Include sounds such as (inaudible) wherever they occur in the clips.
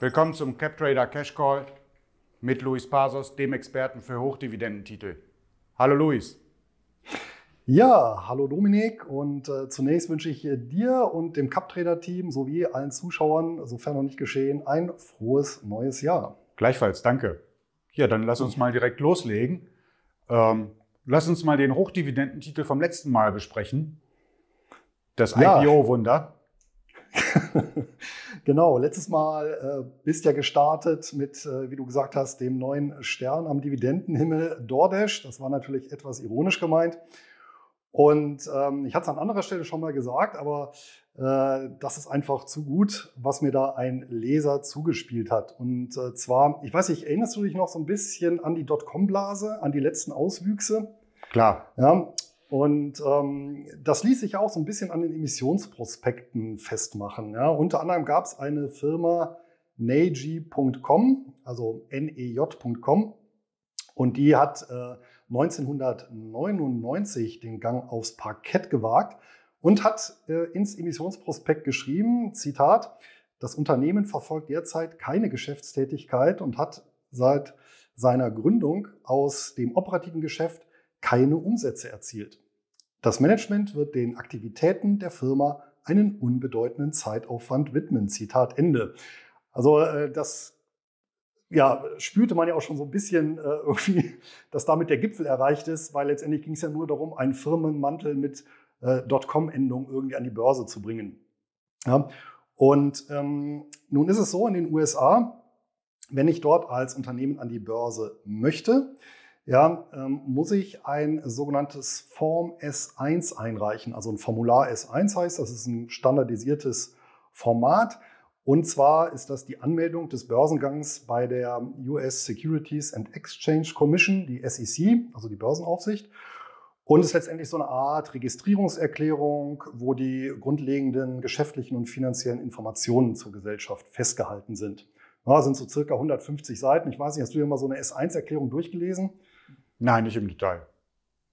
Willkommen zum CapTrader Cash Call mit Luis Pasos, dem Experten für Hochdividendentitel. Hallo Luis. Ja, hallo Dominik und äh, zunächst wünsche ich dir und dem CapTrader-Team sowie allen Zuschauern, sofern noch nicht geschehen, ein frohes neues Jahr. Gleichfalls, danke. Ja, dann lass uns mal direkt loslegen. Ähm, lass uns mal den Hochdividendentitel vom letzten Mal besprechen. Das ja. IPO-Wunder. (laughs) genau, letztes Mal äh, bist ja gestartet mit, äh, wie du gesagt hast, dem neuen Stern am Dividendenhimmel DoorDash. Das war natürlich etwas ironisch gemeint. Und ähm, ich hatte es an anderer Stelle schon mal gesagt, aber äh, das ist einfach zu gut, was mir da ein Leser zugespielt hat. Und äh, zwar, ich weiß nicht, erinnerst du dich noch so ein bisschen an die Dotcom-Blase, an die letzten Auswüchse? Klar. Ja, und ähm, das ließ sich auch so ein bisschen an den Emissionsprospekten festmachen. Ja. Unter anderem gab es eine Firma Neji.com, alsonej.com, und die hat äh, 1999 den Gang aufs Parkett gewagt und hat äh, ins Emissionsprospekt geschrieben, Zitat, das Unternehmen verfolgt derzeit keine Geschäftstätigkeit und hat seit seiner Gründung aus dem operativen Geschäft keine Umsätze erzielt. Das Management wird den Aktivitäten der Firma einen unbedeutenden Zeitaufwand widmen. Zitat Ende. Also äh, das ja, spürte man ja auch schon so ein bisschen äh, irgendwie, (laughs) dass damit der Gipfel erreicht ist, weil letztendlich ging es ja nur darum, einen Firmenmantel mit äh, .com-Endung irgendwie an die Börse zu bringen. Ja. Und ähm, nun ist es so in den USA, wenn ich dort als Unternehmen an die Börse möchte, ja, ähm, muss ich ein sogenanntes Form S1 einreichen. Also ein Formular S1 heißt, das ist ein standardisiertes Format. Und zwar ist das die Anmeldung des Börsengangs bei der US Securities and Exchange Commission, die SEC, also die Börsenaufsicht. Und es ist letztendlich so eine Art Registrierungserklärung, wo die grundlegenden geschäftlichen und finanziellen Informationen zur Gesellschaft festgehalten sind. Ja, sind so circa 150 Seiten. Ich weiß nicht, hast du dir mal so eine S1-Erklärung durchgelesen? Nein, nicht im Detail.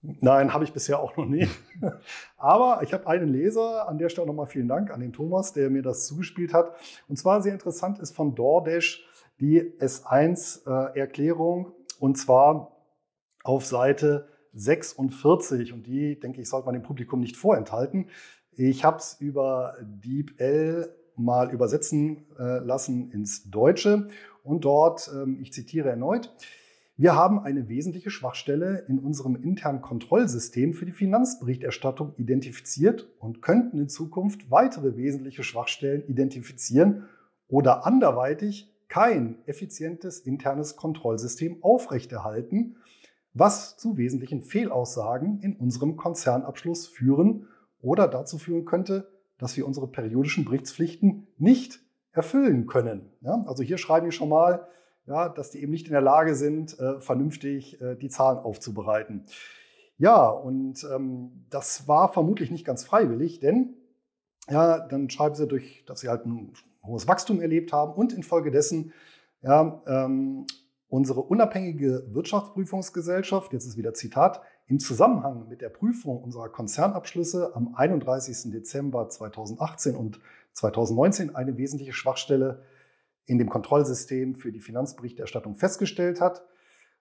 Nein, habe ich bisher auch noch nie. (laughs) Aber ich habe einen Leser, an der Stelle nochmal vielen Dank an den Thomas, der mir das zugespielt hat. Und zwar sehr interessant ist von DoorDash die S1-Erklärung und zwar auf Seite 46 und die, denke ich, sollte man dem Publikum nicht vorenthalten. Ich habe es über DeepL mal übersetzen äh, lassen ins Deutsche und dort, ähm, ich zitiere erneut, wir haben eine wesentliche Schwachstelle in unserem internen Kontrollsystem für die Finanzberichterstattung identifiziert und könnten in Zukunft weitere wesentliche Schwachstellen identifizieren oder anderweitig kein effizientes internes Kontrollsystem aufrechterhalten, was zu wesentlichen Fehlaussagen in unserem Konzernabschluss führen oder dazu führen könnte, dass wir unsere periodischen Berichtspflichten nicht erfüllen können. Ja, also hier schreiben wir schon mal, ja, dass die eben nicht in der Lage sind, äh, vernünftig äh, die Zahlen aufzubereiten. Ja, und ähm, das war vermutlich nicht ganz freiwillig, denn ja, dann schreiben sie durch, dass sie halt ein hohes Wachstum erlebt haben und infolgedessen ja, ähm, unsere unabhängige Wirtschaftsprüfungsgesellschaft, jetzt ist wieder Zitat, im Zusammenhang mit der Prüfung unserer Konzernabschlüsse am 31. Dezember 2018 und 2019 eine wesentliche Schwachstelle in dem Kontrollsystem für die Finanzberichterstattung festgestellt hat.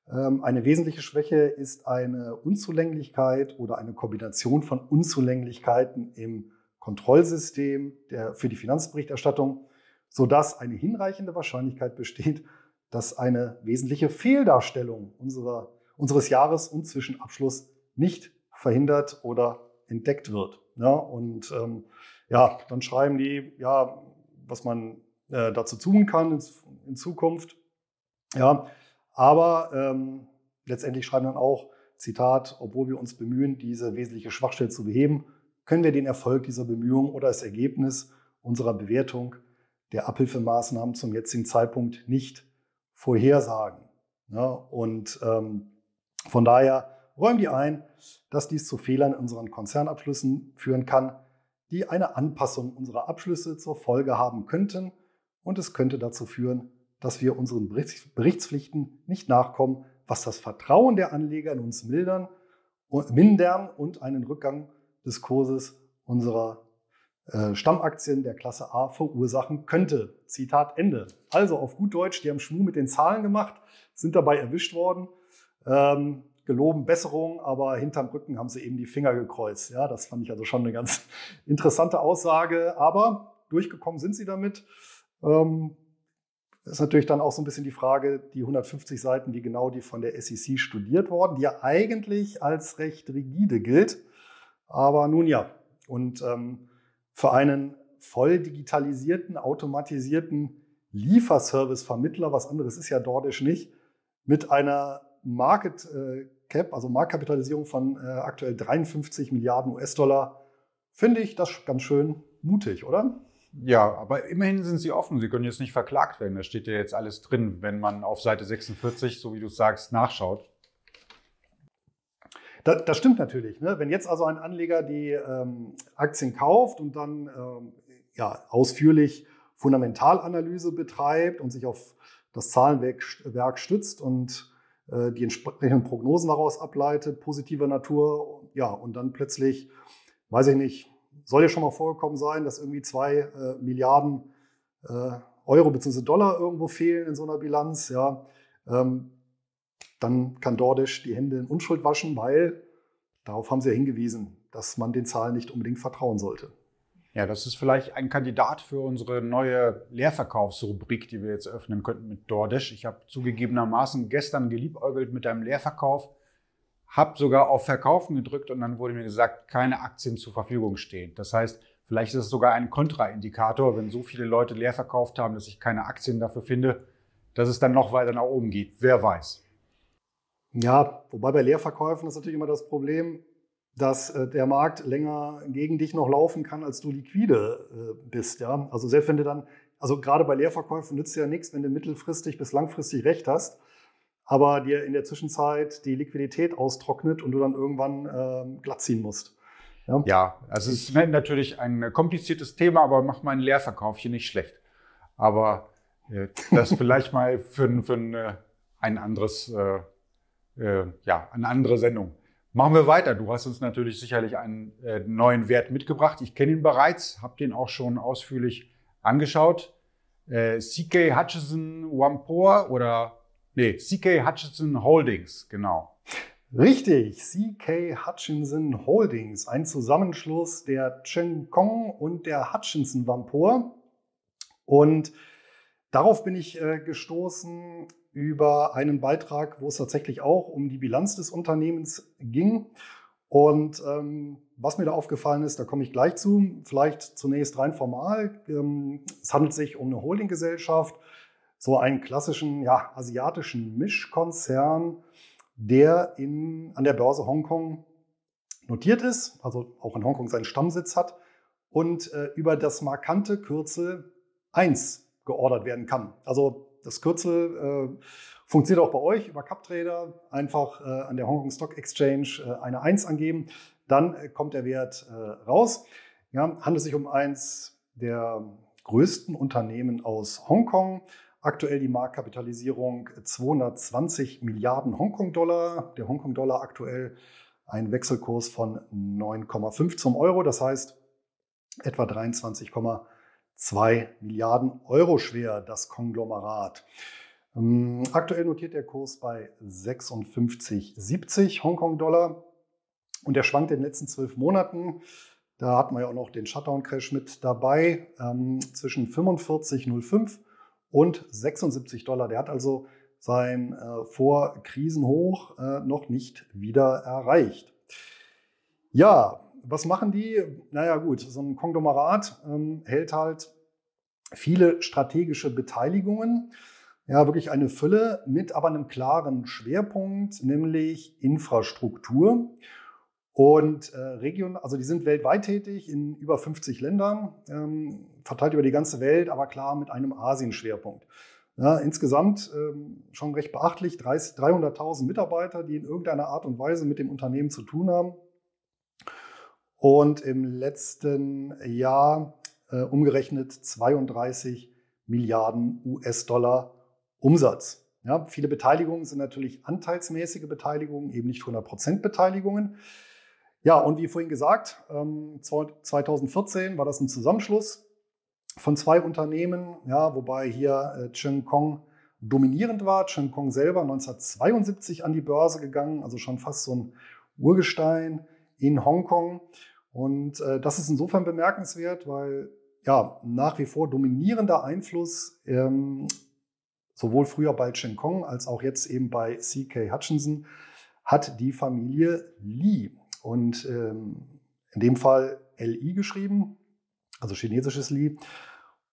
Ähm, eine wesentliche Schwäche ist eine Unzulänglichkeit oder eine Kombination von Unzulänglichkeiten im Kontrollsystem der, für die Finanzberichterstattung, sodass eine hinreichende Wahrscheinlichkeit besteht, dass eine wesentliche Fehldarstellung unserer, unseres Jahres und Zwischenabschluss nicht verhindert oder entdeckt wird. Ja, und ähm, ja, dann schreiben die, ja, was man äh, dazu tun kann in, in Zukunft. Ja, aber ähm, letztendlich schreiben dann auch, Zitat, obwohl wir uns bemühen, diese wesentliche Schwachstelle zu beheben, können wir den Erfolg dieser Bemühungen oder das Ergebnis unserer Bewertung der Abhilfemaßnahmen zum jetzigen Zeitpunkt nicht vorhersagen. Ja, und ähm, von daher räumen die ein, dass dies zu Fehlern in unseren Konzernabschlüssen führen kann, die eine Anpassung unserer Abschlüsse zur Folge haben könnten und es könnte dazu führen, dass wir unseren Berichtspflichten nicht nachkommen, was das Vertrauen der Anleger in uns mildern, mindern und einen Rückgang des Kurses unserer äh, Stammaktien der Klasse A verursachen könnte. Zitat Ende. Also auf gut Deutsch, die haben Schmuh mit den Zahlen gemacht, sind dabei erwischt worden, ähm, geloben Besserung, aber hinterm Rücken haben sie eben die Finger gekreuzt. Ja, das fand ich also schon eine ganz (laughs) interessante Aussage, aber durchgekommen sind sie damit. Ähm, ist natürlich dann auch so ein bisschen die Frage, die 150 Seiten, wie genau die von der SEC studiert worden, die ja eigentlich als recht rigide gilt. Aber nun ja, und ähm, für einen voll digitalisierten, automatisierten Lieferservice-Vermittler, was anderes ist ja Dordisch nicht, mit einer Market äh, Cap, also Marktkapitalisierung von äh, aktuell 53 Milliarden US-Dollar, finde ich das ganz schön mutig, oder? Ja, aber immerhin sind sie offen. Sie können jetzt nicht verklagt werden. Da steht ja jetzt alles drin, wenn man auf Seite 46, so wie du sagst, nachschaut. Das, das stimmt natürlich. Ne? Wenn jetzt also ein Anleger die ähm, Aktien kauft und dann ähm, ja, ausführlich Fundamentalanalyse betreibt und sich auf das Zahlenwerk stützt und äh, die entsprechenden Prognosen daraus ableitet, positiver Natur, ja, und dann plötzlich, weiß ich nicht, soll ja schon mal vorgekommen sein, dass irgendwie zwei äh, Milliarden äh, Euro bzw. Dollar irgendwo fehlen in so einer Bilanz, ja, ähm, dann kann Dordisch die Hände in Unschuld waschen, weil darauf haben sie ja hingewiesen, dass man den Zahlen nicht unbedingt vertrauen sollte. Ja, das ist vielleicht ein Kandidat für unsere neue Leerverkaufsrubrik, die wir jetzt öffnen könnten mit DoorDash. Ich habe zugegebenermaßen gestern geliebäugelt mit einem Leerverkauf habe sogar auf Verkaufen gedrückt und dann wurde mir gesagt, keine Aktien zur Verfügung stehen. Das heißt, vielleicht ist es sogar ein Kontraindikator, wenn so viele Leute leer verkauft haben, dass ich keine Aktien dafür finde, dass es dann noch weiter nach oben geht. Wer weiß. Ja, wobei bei Leerverkäufen ist natürlich immer das Problem, dass äh, der Markt länger gegen dich noch laufen kann, als du liquide äh, bist. Ja? Also selbst wenn du dann, also gerade bei Leerverkäufen nützt ja nichts, wenn du mittelfristig bis langfristig recht hast aber dir in der Zwischenzeit die Liquidität austrocknet und du dann irgendwann ähm, glatt ziehen musst. Ja, ja also es ist natürlich ein kompliziertes Thema, aber macht meinen Leerverkauf hier nicht schlecht. Aber äh, das (laughs) vielleicht mal für, für ein, äh, ein anderes, äh, äh, ja, eine andere Sendung. Machen wir weiter. Du hast uns natürlich sicherlich einen äh, neuen Wert mitgebracht. Ich kenne ihn bereits, habe den auch schon ausführlich angeschaut. Äh, CK Hutchison Wampor oder Nee, CK Hutchinson Holdings, genau. Richtig, CK Hutchinson Holdings, ein Zusammenschluss der Cheng Kong und der Hutchinson Vampor. Und darauf bin ich äh, gestoßen über einen Beitrag, wo es tatsächlich auch um die Bilanz des Unternehmens ging. Und ähm, was mir da aufgefallen ist, da komme ich gleich zu. Vielleicht zunächst rein formal. Ähm, es handelt sich um eine Holdinggesellschaft so einen klassischen ja, asiatischen Mischkonzern, der in, an der Börse Hongkong notiert ist, also auch in Hongkong seinen Stammsitz hat und äh, über das markante Kürzel 1 geordert werden kann. Also das Kürzel äh, funktioniert auch bei euch über CupTrader. Einfach äh, an der Hongkong Stock Exchange äh, eine 1 angeben, dann äh, kommt der Wert äh, raus. Ja, handelt sich um eins der größten Unternehmen aus Hongkong, Aktuell die Marktkapitalisierung 220 Milliarden Hongkong-Dollar. Der Hongkong-Dollar aktuell ein Wechselkurs von 9,5 zum Euro. Das heißt etwa 23,2 Milliarden Euro schwer, das Konglomerat. Ähm, aktuell notiert der Kurs bei 56,70 Hongkong-Dollar und der schwankt in den letzten zwölf Monaten. Da hatten wir ja auch noch den Shutdown-Crash mit dabei, ähm, zwischen 45,05 und 76 Dollar. Der hat also sein äh, Vor-Krisenhoch äh, noch nicht wieder erreicht. Ja, was machen die? Naja gut, so ein Konglomerat ähm, hält halt viele strategische Beteiligungen. Ja, wirklich eine Fülle mit aber einem klaren Schwerpunkt, nämlich Infrastruktur. Und äh, Region, also die sind weltweit tätig in über 50 Ländern, ähm, verteilt über die ganze Welt, aber klar mit einem Asien-Schwerpunkt. Ja, insgesamt ähm, schon recht beachtlich, 300.000 Mitarbeiter, die in irgendeiner Art und Weise mit dem Unternehmen zu tun haben. Und im letzten Jahr äh, umgerechnet 32 Milliarden US-Dollar Umsatz. Ja, viele Beteiligungen sind natürlich anteilsmäßige Beteiligungen, eben nicht 100% Beteiligungen. Ja, und wie vorhin gesagt, 2014 ähm, war das ein Zusammenschluss von zwei Unternehmen, ja, wobei hier äh, Cheng Kong dominierend war. Cheng Kong selber 1972 an die Börse gegangen, also schon fast so ein Urgestein in Hongkong. Und äh, das ist insofern bemerkenswert, weil ja nach wie vor dominierender Einfluss ähm, sowohl früher bei Cheng Kong als auch jetzt eben bei CK Hutchinson hat die Familie Li. Und ähm, in dem Fall LI geschrieben, also chinesisches Li.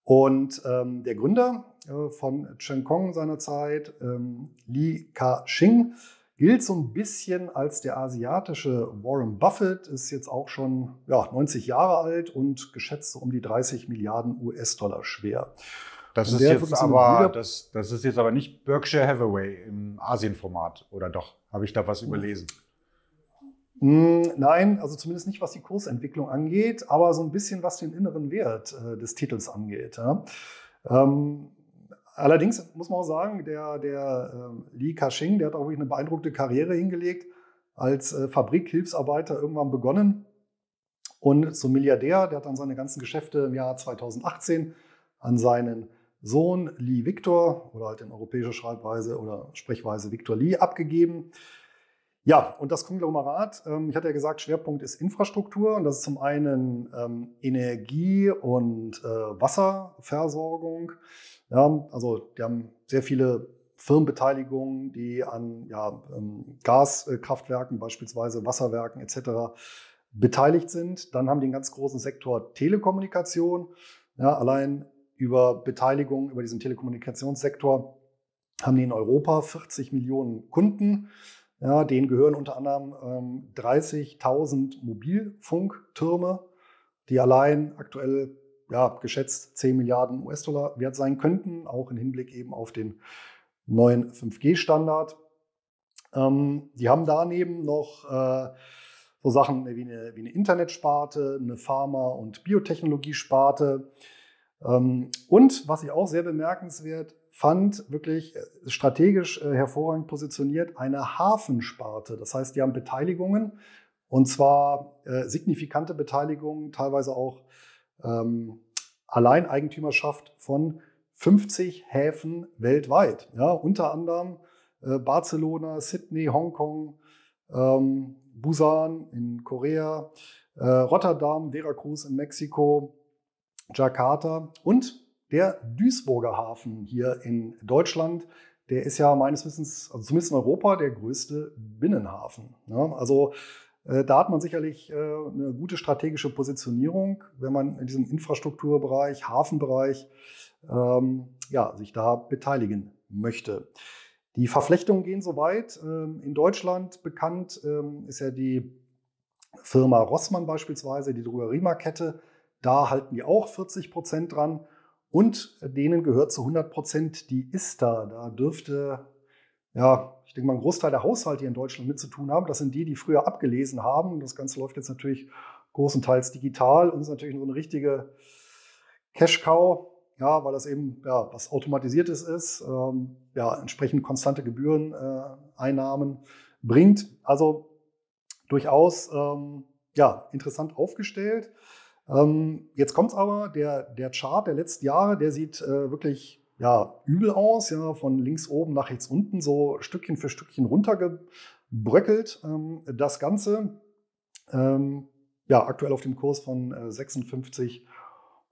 Und ähm, der Gründer äh, von Cheng Kong seinerzeit, ähm, Li Ka-shing, gilt so ein bisschen als der asiatische Warren Buffett, ist jetzt auch schon ja, 90 Jahre alt und geschätzt um die 30 Milliarden US-Dollar schwer. Das ist, jetzt aber, das, das ist jetzt aber nicht Berkshire Hathaway im Asienformat, oder doch? Habe ich da was überlesen? Hm, nein, also zumindest nicht, was die Kursentwicklung angeht, aber so ein bisschen, was den inneren Wert äh, des Titels angeht. Ähm, allerdings muss man auch sagen, der, der äh, Li Ka-shing, der hat auch wirklich eine beeindruckte Karriere hingelegt. Als äh, Fabrikhilfsarbeiter irgendwann begonnen und zum Milliardär, der hat dann seine ganzen Geschäfte im Jahr 2018 an seinen Sohn Li Victor oder halt in europäischer Schreibweise oder Sprechweise Victor Li abgegeben. Ja, und das Konglomerat, ähm, ich hatte ja gesagt, Schwerpunkt ist Infrastruktur und das ist zum einen ähm, Energie und äh, Wasserversorgung. Ja, also die haben sehr viele Firmenbeteiligungen, die an ja, ähm, Gaskraftwerken, beispielsweise Wasserwerken etc. beteiligt sind. Dann haben die einen ganz großen Sektor Telekommunikation. Ja, allein über Beteiligung über diesen Telekommunikationssektor haben die in Europa 40 Millionen Kunden. Ja, denen gehören unter anderem ähm, 30.000 Mobilfunktürme, die allein aktuell ja, geschätzt 10 Milliarden US-Dollar wert sein könnten, auch im Hinblick eben auf den neuen 5G-Standard. Ähm, die haben daneben noch äh, so Sachen wie eine, wie eine Internetsparte, eine Pharma- und Biotechnologiesparte. Ähm, und was ich auch sehr bemerkenswert fand, wirklich äh, strategisch äh, hervorragend positioniert, eine Hafensparte. Das heißt, die haben Beteiligungen und zwar äh, signifikante Beteiligungen, teilweise auch ähm, Alleineigentümerschaft von 50 Häfen weltweit. Ja, unter anderem Barcelona, Sydney, Hongkong, ähm, Busan in Korea, Rotterdam, Veracruz in Mexiko, Jakarta und der Duisburger Hafen hier in Deutschland, der ist ja meines Wissens, also zumindest in Europa, der größte Binnenhafen. Ja, also äh, da hat man sicherlich äh, eine gute strategische Positionierung, wenn man in diesem Infrastrukturbereich, Hafenbereich, ähm, ja, sich da beteiligen möchte. Die Verflechtungen gehen so weit. Ähm, in Deutschland bekannt ähm, ist ja die Firma Rossmann beispielsweise, die Drogeriemarkette. Da halten die auch 40 Prozent dran. Und denen gehört zu 100 Prozent die ISTA. Da dürfte, ja, ich denke mal, ein Großteil der Haushalte hier in Deutschland mit zu tun haben. Das sind die, die früher abgelesen haben. Das Ganze läuft jetzt natürlich großenteils digital und ist natürlich so eine richtige Cash-Cow, ja, weil das eben ja, was Automatisiertes ist, ähm, ja, entsprechend konstante Gebühreneinnahmen äh, bringt. Also durchaus ähm, ja, interessant aufgestellt. Ähm, jetzt kommt es aber, der, der Chart der letzten Jahre, der sieht äh, wirklich ja, übel aus, ja, von links oben nach rechts unten, so Stückchen für Stückchen runtergebröckelt. Ähm, das Ganze ähm, ja, aktuell auf dem Kurs von äh, 56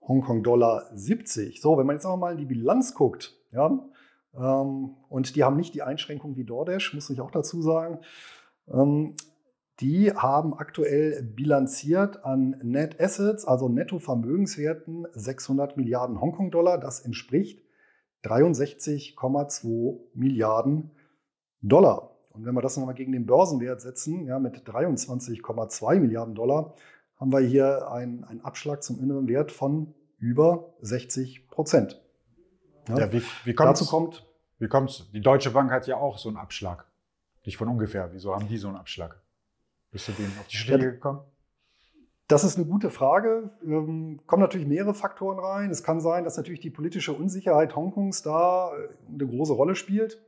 Hongkong-Dollar 70. So, wenn man jetzt aber mal in die Bilanz guckt, ja, ähm, und die haben nicht die Einschränkung wie DoorDash, muss ich auch dazu sagen. Die haben aktuell bilanziert an Net Assets, also Nettovermögenswerten 600 Milliarden Hongkong-Dollar. Das entspricht 63,2 Milliarden Dollar. Und wenn wir das nochmal gegen den Börsenwert setzen, ja, mit 23,2 Milliarden Dollar, haben wir hier einen, einen Abschlag zum inneren Wert von über 60 Prozent. Ja, ja, wie, wie kommt's, dazu kommt. Wie kommt's? Die Deutsche Bank hat ja auch so einen Abschlag. Nicht von ungefähr. Wieso haben die so einen Abschlag? Bist du denen auf die Schläge gekommen? Das ist eine gute Frage. Ähm, kommen natürlich mehrere Faktoren rein. Es kann sein, dass natürlich die politische Unsicherheit Hongkongs da äh, eine große Rolle spielt.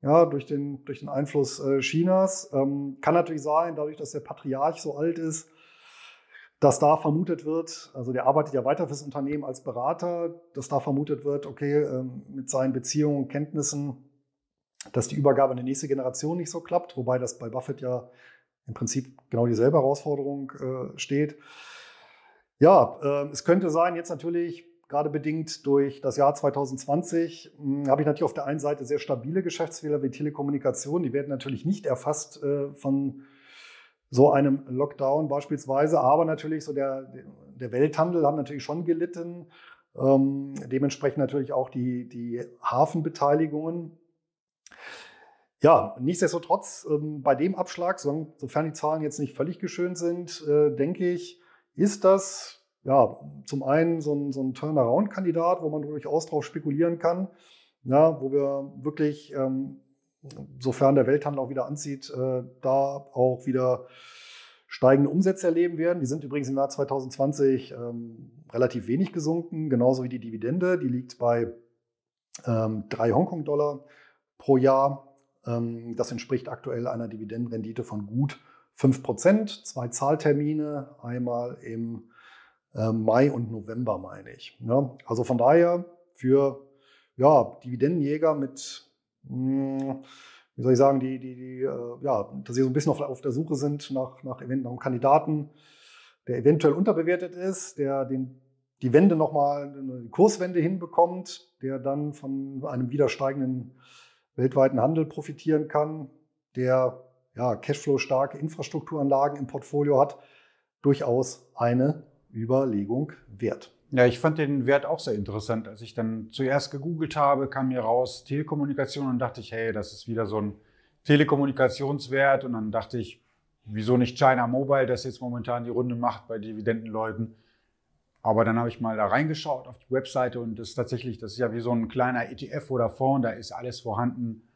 ja, durch, den, durch den Einfluss äh, Chinas. Ähm, kann natürlich sein, dadurch, dass der Patriarch so alt ist, dass da vermutet wird, also der arbeitet ja weiter fürs Unternehmen als Berater, dass da vermutet wird, okay, ähm, mit seinen Beziehungen und Kenntnissen, dass die Übergabe in die nächste Generation nicht so klappt, wobei das bei Buffett ja im Prinzip genau dieselbe Herausforderung äh, steht. Ja, äh, es könnte sein, jetzt natürlich gerade bedingt durch das Jahr 2020 hm, habe ich natürlich auf der einen Seite sehr stabile Geschäftsfehler wie Telekommunikation. Die werden natürlich nicht erfasst äh, von so einem Lockdown beispielsweise, aber natürlich so der, der Welthandel hat natürlich schon gelitten. Ähm, dementsprechend natürlich auch die, die Hafenbeteiligungen. Ja, nichtsdestotrotz, ähm, bei dem Abschlag, sofern die Zahlen jetzt nicht völlig geschönt sind, äh, denke ich, ist das ja zum einen so ein, so ein Turnaround-Kandidat, wo man durchaus drauf spekulieren kann, ja, wo wir wirklich, ähm, sofern der Welthandel auch wieder anzieht, äh, da auch wieder steigende Umsätze erleben werden. Die sind übrigens im Jahr 2020 ähm, relativ wenig gesunken, genauso wie die Dividende. Die liegt bei ähm, 3 Hongkong-Dollar pro Jahr. Ähm, das entspricht aktuell einer Dividendenrendite von gut 5 Prozent. Zwei Zahltermine, einmal im äh, Mai und November, meine ich. Ja, also von daher für ja, Dividendenjäger mit, hm, wie soll ich sagen, die, die, die äh, ja, dass sie so ein bisschen auf, der Suche sind nach, nach, nach einem Kandidaten, der eventuell unterbewertet ist, der den, die Wende nochmal, eine Kurswende hinbekommt, der dann von einem wieder steigenden weltweiten Handel profitieren kann, der ja, Cashflow-starke Infrastrukturanlagen im Portfolio hat, durchaus eine Überlegung wert. Ja, ich fand den Wert auch sehr interessant. Als ich dann zuerst gegoogelt habe, kam mir raus Telekommunikation und dachte ich, hey, das ist wieder so ein Telekommunikationswert. Und dann dachte ich, wieso nicht China Mobile, das jetzt momentan die Runde macht bei Dividendenleuten. Aber dann habe ich mal da reingeschaut auf die Webseite und das ist tatsächlich, das ist ja wie so ein kleiner ETF oder Fonds, da ist alles vorhanden.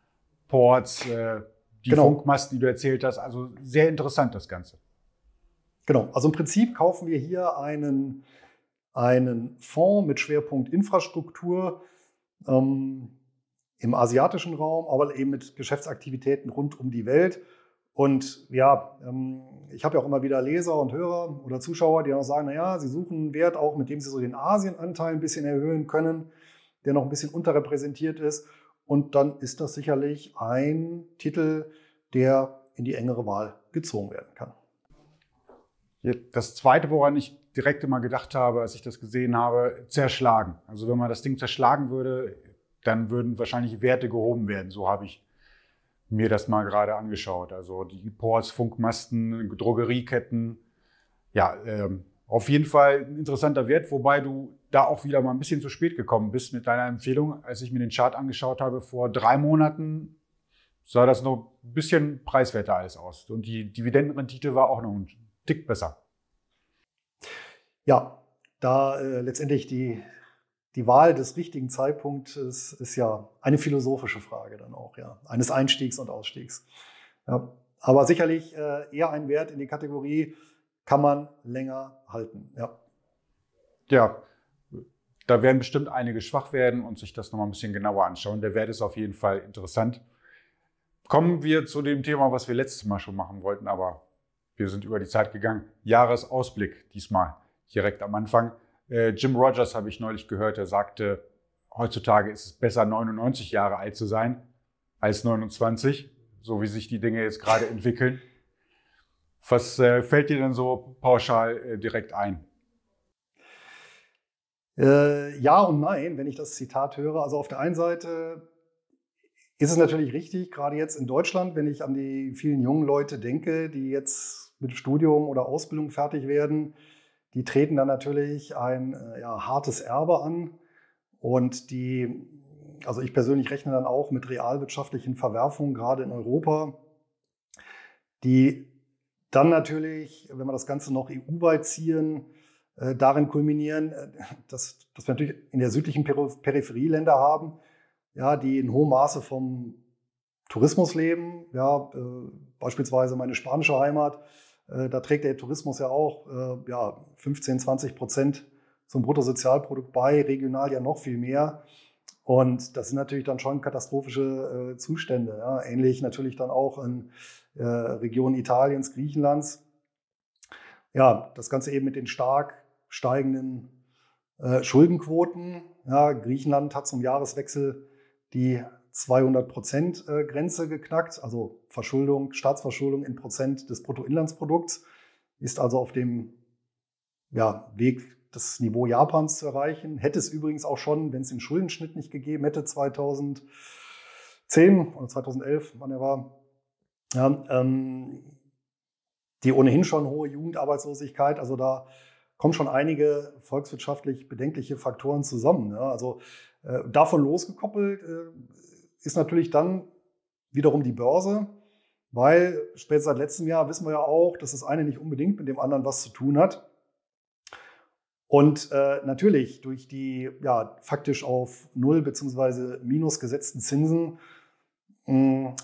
Ports, äh, die genau. Funkmasten, die du erzählt hast. Also sehr interessant das Ganze. Genau, also im Prinzip kaufen wir hier einen, einen Fonds mit Schwerpunkt Infrastruktur ähm, im asiatischen Raum, aber eben mit Geschäftsaktivitäten rund um die Welt. Und ja, ähm, ich habe ja auch immer wieder Leser und Hörer oder Zuschauer, die auch sagen, naja, sie suchen einen Wert auch, mit dem sie so den Asienanteil ein bisschen erhöhen können, der noch ein bisschen unterrepräsentiert ist. Und dann ist das sicherlich ein Titel, der in die engere Wahl gezogen werden kann. Das Zweite, woran ich direkt immer gedacht habe, als ich das gesehen habe, zerschlagen. Also wenn man das Ding zerschlagen würde, dann würden wahrscheinlich Werte gehoben werden. So habe ich mir das mal gerade angeschaut. Also die Ports, Funkmasten, Drogerieketten. Ja, ähm, auf jeden Fall ein interessanter Wert, wobei du da auch wieder mal ein bisschen zu spät gekommen bist mit deiner Empfehlung. Als ich mir den Chart angeschaut habe vor drei Monaten, sah das noch ein bisschen preiswerter alles aus. Und die Dividendenrendite war auch noch ein Tick besser. Ja, da äh, letztendlich die, die Wahl des richtigen Zeitpunktes ist ja eine philosophische Frage dann auch, ja, eines Einstiegs und Ausstiegs. Ja, aber sicherlich äh, eher ein Wert in die Kategorie, kann man länger halten. Ja. ja, da werden bestimmt einige schwach werden und sich das nochmal ein bisschen genauer anschauen. Der Wert ist auf jeden Fall interessant. Kommen wir zu dem Thema, was wir letztes Mal schon machen wollten, aber wir sind über die Zeit gegangen. Jahresausblick diesmal direkt am Anfang. Äh, Jim Rogers habe ich neulich gehört, er sagte, heutzutage ist es besser, 99 Jahre alt zu sein als 29, so wie sich die Dinge jetzt gerade entwickeln. Was äh, fällt dir denn so pauschal äh, direkt ein? Äh, ja und nein, wenn ich das Zitat höre. Also auf der einen Seite ist es natürlich richtig, gerade jetzt in Deutschland, wenn ich an die vielen jungen Leute denke, die jetzt mit Studium oder Ausbildung fertig werden, die treten dann natürlich ein äh, ja, hartes Erbe an und die, also ich persönlich rechne dann auch mit realwirtschaftlichen Verwerfungen, gerade in Europa, die dann natürlich, wenn wir das Ganze noch EU-weit ziehen, äh, darin kulminieren, äh, dass, dass wir natürlich in der südlichen Peripherie Länder haben, ja, die in hohem Maße vom Tourismus leben. Ja, äh, beispielsweise meine spanische Heimat da trägt der Tourismus ja auch äh, ja, 15, 20 Prozent zum Bruttosozialprodukt bei, regional ja noch viel mehr. Und das sind natürlich dann schon katastrophische äh, Zustände. Ja. Ähnlich natürlich dann auch in äh, Regionen Italiens, Griechenlands. Ja, das Ganze eben mit den stark steigenden äh, Schuldenquoten. Ja, Griechenland hat zum Jahreswechsel die 200 Prozent äh, Grenze geknackt, also Verschuldung, Staatsverschuldung in Prozent des Bruttoinlandsprodukts, ist also auf dem ja, Weg, das Niveau Japans zu erreichen. Hätte es übrigens auch schon, wenn es den Schuldenschnitt nicht gegeben hätte, 2010 oder 2011, wann er war. Ja, ähm, die ohnehin schon hohe Jugendarbeitslosigkeit, also da kommen schon einige volkswirtschaftlich bedenkliche Faktoren zusammen. Ja. Also äh, davon losgekoppelt äh, ist natürlich dann wiederum die Börse, weil spätestens seit letztem Jahr wissen wir ja auch, dass das eine nicht unbedingt mit dem anderen was zu tun hat. Und äh, natürlich durch die ja, faktisch auf Null bzw. Minus gesetzten Zinsen mh,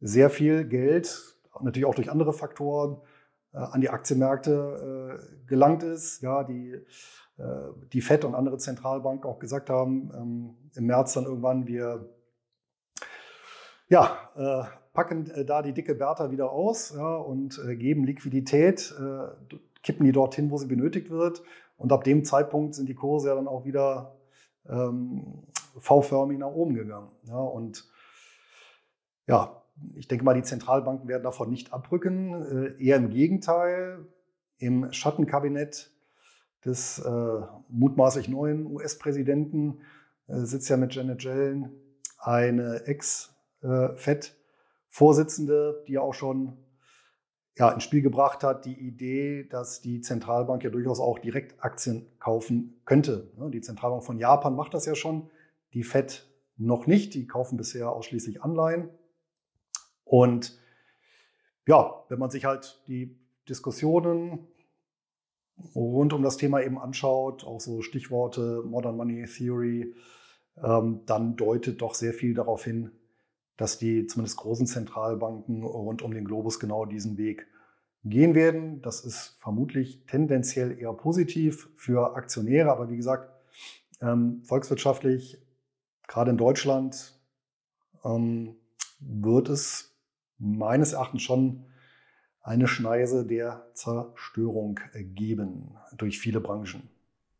sehr viel Geld, natürlich auch durch andere Faktoren, äh, an die Aktienmärkte äh, gelangt ist. Ja, die, äh, die FED und andere Zentralbanken auch gesagt haben, ähm, im März dann irgendwann, wir ja, äh, packen äh, da die dicke Bertha wieder aus ja, und äh, geben Liquidität, kippen die dorthin, wo sie benötigt wird. Und ab dem Zeitpunkt sind die Kurse ja dann auch wieder ähm, V-förmig nach oben gegangen. Ja, und ja, ich denke mal, die Zentralbanken werden davon nicht abrücken. Äh, eher im Gegenteil. Im Schattenkabinett des äh, mutmaßlich neuen US-Präsidenten äh, sitzt ja mit Janet Yellen eine Ex-Fed-Vorsitzende, die ja auch schon ja, ins Spiel gebracht hat, die Idee, dass die Zentralbank ja durchaus auch direkt Aktien kaufen könnte. Die Zentralbank von Japan macht das ja schon, die Fed noch nicht, die kaufen bisher ausschließlich Anleihen. Und ja, wenn man sich halt die Diskussionen rund um das Thema eben anschaut, auch so Stichworte Modern Money Theory, ähm, dann deutet doch sehr viel darauf hin, dass die zumindest großen Zentralbanken rund um den Globus genau diesen Weg gehen werden. Das ist vermutlich tendenziell eher positiv für Aktionäre, aber wie gesagt, ähm, volkswirtschaftlich, gerade in Deutschland, ähm, wird es meines Erachtens schon eine Schneise der Zerstörung geben durch viele Branchen.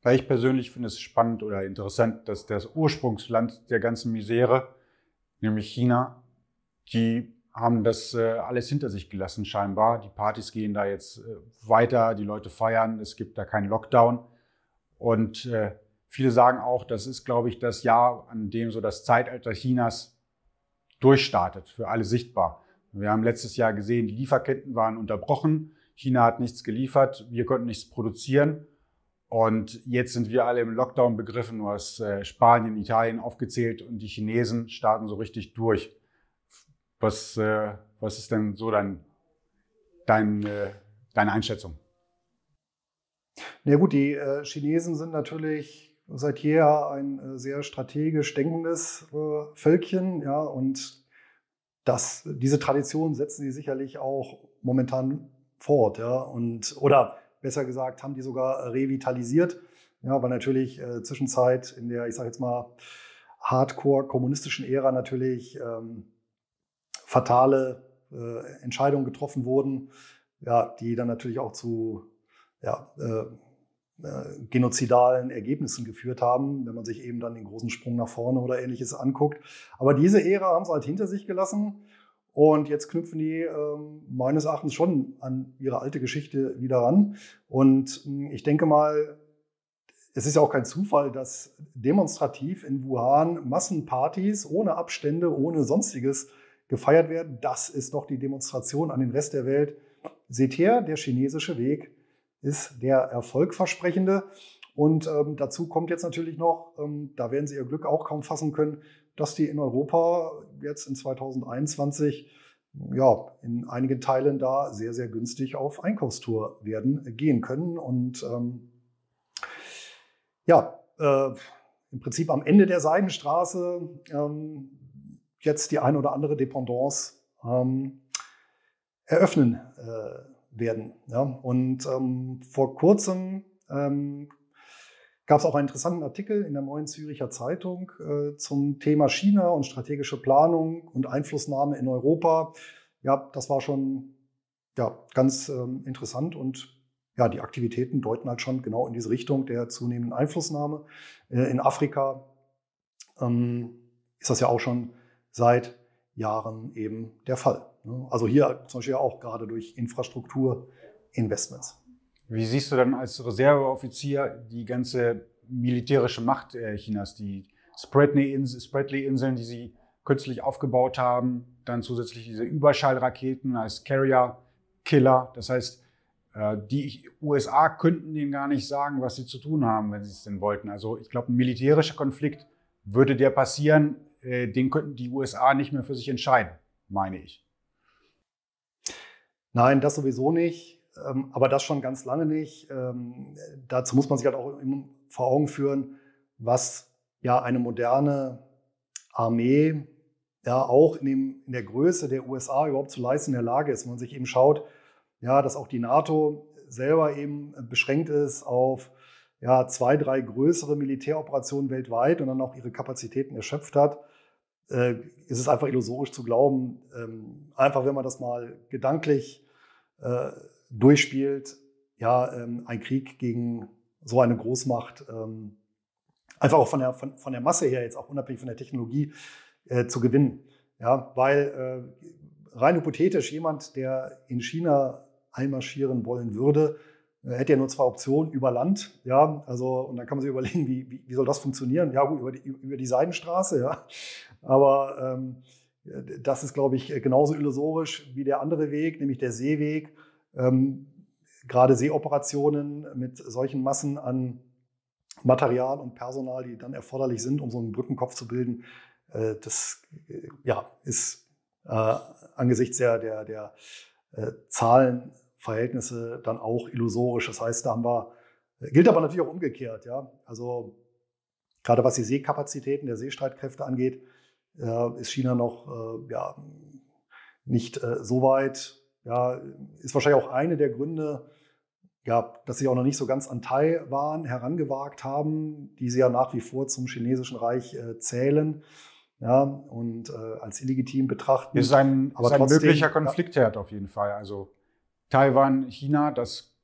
Ich persönlich finde es spannend oder interessant, dass das Ursprungsland der ganzen Misere nämlich China. Die haben das äh, alles hinter sich gelassen scheinbar. Die Partys gehen da jetzt äh, weiter, die Leute feiern, es gibt da keinen Lockdown. Und äh, viele sagen auch, das ist, glaube ich, das Jahr, an dem so das Zeitalter Chinas durchstartet, für alle sichtbar. Wir haben letztes Jahr gesehen, die Lieferketten waren unterbrochen, China hat nichts geliefert, wir konnten nichts produzieren. Und jetzt sind wir alle im Lockdown begriffen. Du hast äh, Spanien, Italien aufgezählt und die Chinesen starten so richtig durch. Was, äh, was ist denn so dein, dein, äh, deine Einschätzung? Na ja gut, die Chinesen sind natürlich seit jeher ein sehr strategisch denkendes Völkchen, ja, und das, diese Tradition setzen sie sicherlich auch momentan fort, ja, und oder besser gesagt, haben die sogar revitalisiert. Ja, weil natürlich äh, Zwischenzeit in der, ich sage jetzt mal, hardcore-kommunistischen Ära natürlich ähm, fatale äh, Entscheidungen getroffen wurden, ja, die dann natürlich auch zu ja, äh, äh, genozidalen Ergebnissen geführt haben, wenn man sich eben dann den großen Sprung nach vorne oder ähnliches anguckt. Aber diese Ära haben sie halt hinter sich gelassen. Und jetzt knüpfen die ähm, meines Erachtens schon an ihre alte Geschichte wieder ran. Und äh, ich denke mal, es ist ja auch kein Zufall, dass demonstrativ in Wuhan Massenpartys ohne Abstände, ohne sonstiges gefeiert werden. Das ist doch die Demonstration an den Rest der Welt. Seht her, der chinesische Weg ist der erfolgversprechende. Und ähm, dazu kommt jetzt natürlich noch, ähm, da werden Sie Ihr Glück auch kaum fassen können, dass die in Europa jetzt in 2021 ja, in einigen Teilen da sehr, sehr günstig auf Einkaufstour werden gehen können. Und ähm, ja, äh, im Prinzip am Ende der Seidenstraße ähm, jetzt die ein oder andere Dependance ähm, eröffnen äh, werden. Ja? Und ähm, vor kurzem ähm, gab es auch einen interessanten Artikel in der Neuen Züricher Zeitung äh, zum Thema China und strategische Planung und Einflussnahme in Europa. Ja, das war schon ja, ganz ähm, interessant und ja, die Aktivitäten deuten halt schon genau in diese Richtung der zunehmenden Einflussnahme. Äh, in Afrika ähm, ist das ja auch schon seit Jahren eben der Fall. Ne? Also hier zum Beispiel auch gerade durch Infrastrukturinvestments. Wie siehst du dann als Reserveoffizier die ganze militärische Macht äh, Chinas, die Spratly-Inseln, die sie kürzlich aufgebaut haben, dann zusätzlich diese Überschallraketen als Carrier-Killer. Das heißt, äh, die USA könnten denen gar nicht sagen, was sie zu tun haben, wenn sie es denn wollten. Also ich glaube, ein militärischer Konflikt würde der passieren, äh, den könnten die USA nicht mehr für sich entscheiden, meine ich. Nein, das sowieso nicht, ähm, aber das schon ganz lange nicht. Ähm, dazu muss man sich halt auch vor Augen führen, was ja eine moderne Armee ja auch in, dem, in der Größe der USA überhaupt zu leisten in der Lage ist. Wenn man sich eben schaut, ja, dass auch die NATO selber eben beschränkt ist auf ja, zwei, drei größere Militäroperationen weltweit und dann auch ihre Kapazitäten erschöpft hat, äh, ist es einfach illusorisch zu glauben, ähm, einfach wenn man das mal gedanklich äh, durchspielt, ja, ähm, ein Krieg gegen so eine Großmacht, ähm, einfach auch von der, von, von der Masse her, jetzt auch unabhängig von der Technologie, äh, zu gewinnen. Ja, weil äh, rein hypothetisch jemand, der in China einmarschieren wollen würde, er hätte ja nur zwei Optionen über Land, ja, also und dann kann man sich (laughs) überlegen, wie, wie, wie soll das funktionieren? Ja, gut, über die, über die Seidenstraße, ja, aber ähm, das ist, glaube ich, genauso illusorisch wie der andere Weg, nämlich der Seeweg. Ähm, gerade Seeoperationen mit solchen Massen an Material und Personal, die dann erforderlich sind, um so einen Brückenkopf zu bilden, äh, das äh, ja, ist äh, angesichts der, der, der äh, Zahlen Verhältnisse dann auch illusorisch. Das heißt, da haben wir, gilt aber natürlich auch umgekehrt, ja. Also gerade was die Seekapazitäten der Seestreitkräfte angeht, äh, ist China noch äh, ja, nicht äh, so weit. Ja, ist wahrscheinlich auch eine der Gründe, ja, dass sie auch noch nicht so ganz an Taiwan herangewagt haben, die sie ja nach wie vor zum chinesischen Reich äh, zählen. Ja, und äh, als illegitim betrachten. Ist ein, aber ist ein trotzdem, möglicher Konfliktherd auf jeden Fall. Also Taiwan, China, das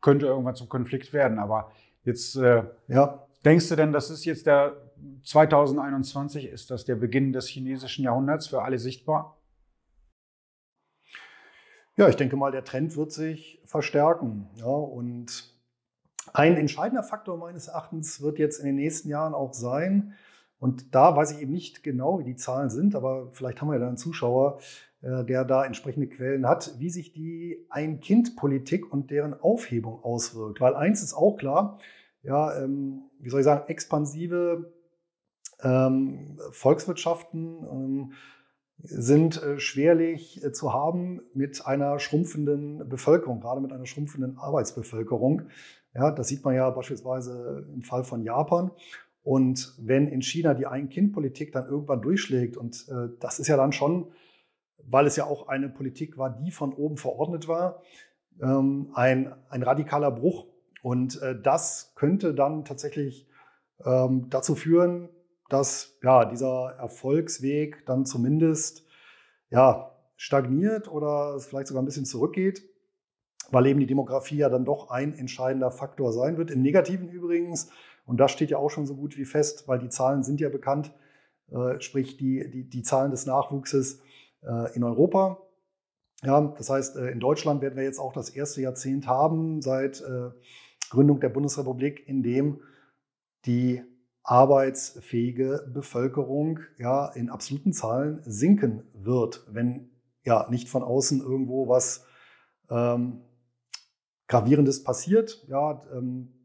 könnte irgendwann zum Konflikt werden. Aber jetzt äh, ja. denkst du denn, das ist jetzt der 2021, ist das der Beginn des chinesischen Jahrhunderts für alle sichtbar? Ja, ich denke mal, der Trend wird sich verstärken. Ja, und ein entscheidender Faktor meines Erachtens wird jetzt in den nächsten Jahren auch sein, und da weiß ich eben nicht genau, wie die Zahlen sind, aber vielleicht haben wir ja da einen Zuschauer, äh, der da entsprechende Quellen hat, wie sich die Ein-Kind-Politik und deren Aufhebung auswirkt. Weil eins ist auch klar, ja, ähm, wie soll ich sagen, expansive ähm, Volkswirtschaften ähm, sind äh, schwerlich äh, zu haben mit einer schrumpfenden Bevölkerung, gerade mit einer schrumpfenden Arbeitsbevölkerung. Ja, das sieht man ja beispielsweise im Fall von Japan. Und wenn in China die Ein-Kind-Politik dann irgendwann durchschlägt, und äh, das ist ja dann schon weil es ja auch eine Politik war, die von oben verordnet war, ähm, ein, ein radikaler Bruch. Und das könnte dann tatsächlich ähm, dazu führen, dass ja, dieser Erfolgsweg dann zumindest ja, stagniert oder es vielleicht sogar ein bisschen zurückgeht, weil eben die Demografie ja dann doch ein entscheidender Faktor sein wird. Im Negativen übrigens, und das steht ja auch schon so gut wie fest, weil die Zahlen sind ja bekannt, äh, sprich die, die, die Zahlen des Nachwuchses äh, in Europa. Ja, das heißt, äh, in Deutschland werden wir jetzt auch das erste Jahrzehnt haben seit äh, Gründung der Bundesrepublik, in dem die arbeitsfähige Bevölkerung ja in absoluten Zahlen sinken wird, wenn ja nicht von außen irgendwo was ähm, gravierendes passiert. Ja, ähm,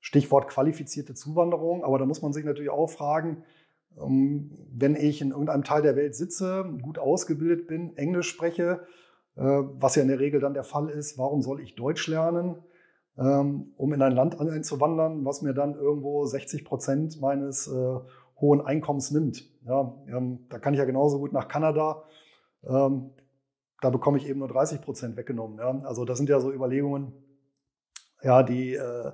Stichwort qualifizierte Zuwanderung, aber da muss man sich natürlich auch fragen, ähm, wenn ich in irgendeinem Teil der Welt sitze, gut ausgebildet bin, Englisch spreche, äh, was ja in der Regel dann der Fall ist, warum soll ich Deutsch lernen, um in ein Land einzuwandern, was mir dann irgendwo 60 Prozent meines äh, hohen Einkommens nimmt. Ja, ähm, da kann ich ja genauso gut nach Kanada. Da bekomme ich eben nur 30 Prozent weggenommen. Ja, also das sind ja so Überlegungen, ja, die äh,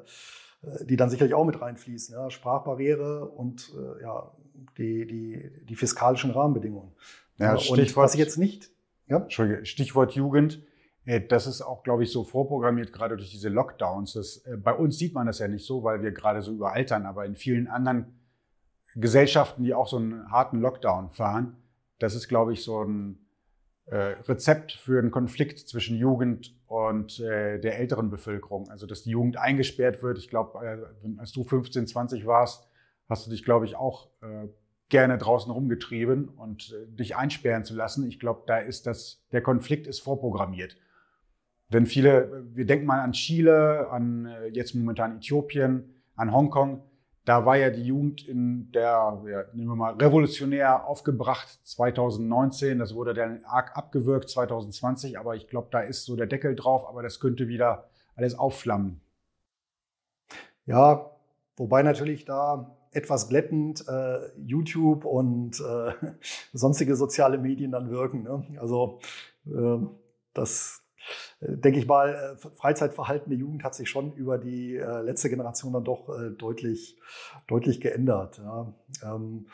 die dann sicherlich auch mit reinfließen. Ja? Sprachbarriere und äh, ja, die, die, die fiskalischen Rahmenbedingungen. Ja, Stichwort, was ich jetzt nicht. Ja? Stichwort Jugend. Äh, das ist auch, glaube ich, so vorprogrammiert, gerade durch diese Lockdowns. Das, äh, bei uns sieht man das ja nicht so, weil wir gerade so überaltern, aber in vielen anderen Gesellschaften, die auch so einen harten Lockdown fahren, das ist, glaube ich, so ein äh, Rezept für einen Konflikt zwischen Jugend und der älteren Bevölkerung. Also, dass die Jugend eingesperrt wird. Ich glaube, als du 15, 20 warst, hast du dich, glaube ich, auch gerne draußen rumgetrieben und dich einsperren zu lassen. Ich glaube, da ist das, der Konflikt ist vorprogrammiert. Denn viele, wir denken mal an Chile, an äh, jetzt momentan Äthiopien, an Hongkong. Da war ja die Jugend in der, ja, nehmen wir mal, revolutionär aufgebracht 2019. Das wurde dann arg abgewürgt 2020. Aber ich glaube, da ist so der Deckel drauf. Aber das könnte wieder alles aufflammen. Ja, wobei natürlich da etwas glättend äh, YouTube und äh, (laughs) sonstige soziale Medien dann wirken. Ne? Also äh, das denke ich mal, äh, Freizeitverhalten der Jugend hat sich schon über die äh, letzte Generation dann doch deutlich, deutlich geändert. Ja. Ähm,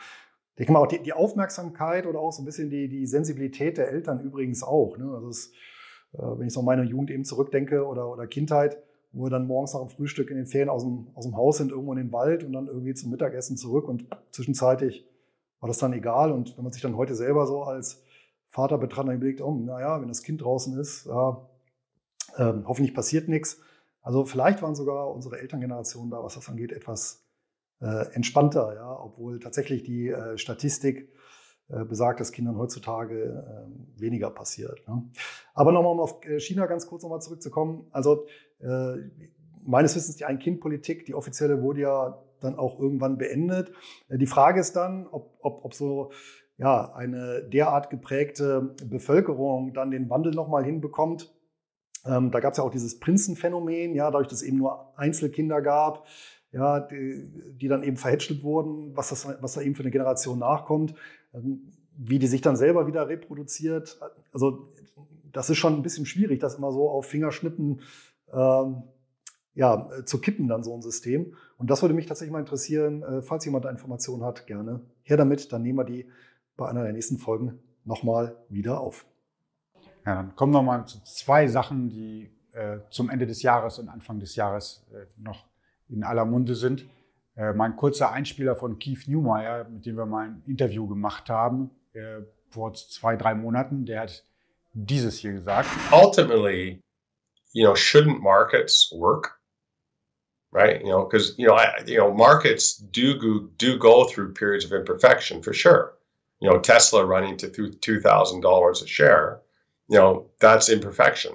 ich denke mal auch die, die, Aufmerksamkeit oder auch so ein bisschen die, die Sensibilität der Eltern übrigens auch. Ne? Also es, wenn ich so an meine Jugend eben zurückdenke oder, oder Kindheit, wo wir dann morgens nach dem Frühstück in den Ferien aus dem, aus dem Haus sind, irgendwo in den Wald und dann irgendwie zum Mittagessen zurück und zwischenzeitlich war das dann egal. Und wenn man sich dann heute selber so als Vater betrachtet, dann überlegt, oh, naja, wenn das Kind draußen ist, ja, äh, hoffentlich passiert nichts. Also vielleicht waren sogar unsere Elterngenerationen da, was das angeht, etwas äh, entspannter, ja, obwohl tatsächlich die äh, Statistik äh, besagt, dass Kindern heutzutage ähm, weniger passiert. Ne? Aber nochmal, um auf äh, China ganz kurz nochmal zurückzukommen. Also äh, meines Wissens die Ein-Kind-Politik, die offizielle wurde ja dann auch irgendwann beendet. Die Frage ist dann, ob, ob, ob so ja, eine derart geprägte Bevölkerung dann den Wandel nochmal hinbekommt. Ähm, da gab es ja auch dieses Prinzenphänomen, ja, dadurch, dass es eben nur Einzelkinder gab, ja, die, die dann eben verhätschelt wurden, was, das, was da eben für eine Generation nachkommt. Ähm, wie die sich dann selber wieder reproduziert. Also das ist schon ein bisschen schwierig, das immer so auf Fingerschnippen ähm, ja, zu kippen, dann so ein System. Und das würde mich tatsächlich mal interessieren, äh, falls jemand da Informationen hat, gerne her damit. Dann nehmen wir die bei einer der nächsten Folgen nochmal wieder auf. Ja, dann kommen wir mal zu zwei Sachen, die äh, zum Ende des Jahres und Anfang des Jahres äh, noch in aller Munde sind. Äh, mein kurzer Einspieler von Keith Newmeyer, mit dem wir mal ein Interview gemacht haben äh, vor zwei, drei Monaten, der hat dieses hier gesagt. Ultimately, you know, shouldn't markets work? Right? You know, because you know, I, you know, markets do go, do go through periods of imperfection for sure. You know, Tesla running to two thousand dollars a share. You know, that's imperfection,